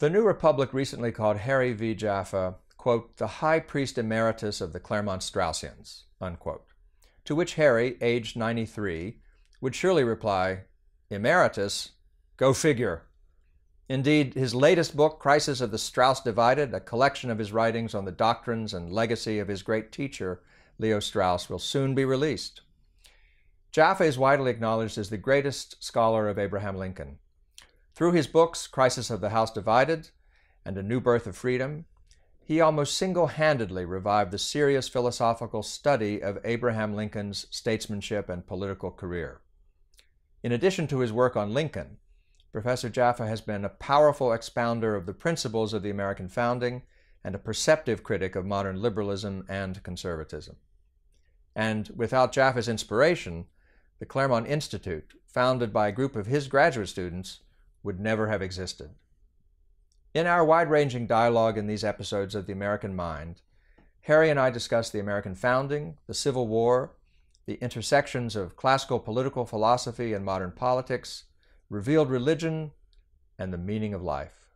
The New Republic recently called Harry V. Jaffa, quote, the high priest emeritus of the Claremont Straussians, unquote. To which Harry, aged 93, would surely reply, Emeritus? Go figure. Indeed, his latest book, Crisis of the Strauss Divided, a collection of his writings on the doctrines and legacy of his great teacher, Leo Strauss, will soon be released. Jaffa is widely acknowledged as the greatest scholar of Abraham Lincoln. Through his books, Crisis of the House Divided and A New Birth of Freedom, he almost single handedly revived the serious philosophical study of Abraham Lincoln's statesmanship and political career. In addition to his work on Lincoln, Professor Jaffa has been a powerful expounder of the principles of the American founding and a perceptive critic of modern liberalism and conservatism. And without Jaffa's inspiration, the Claremont Institute, founded by a group of his graduate students, would never have existed. In our wide ranging dialogue in these episodes of The American Mind, Harry and I discuss the American founding, the Civil War, the intersections of classical political philosophy and modern politics, revealed religion, and the meaning of life.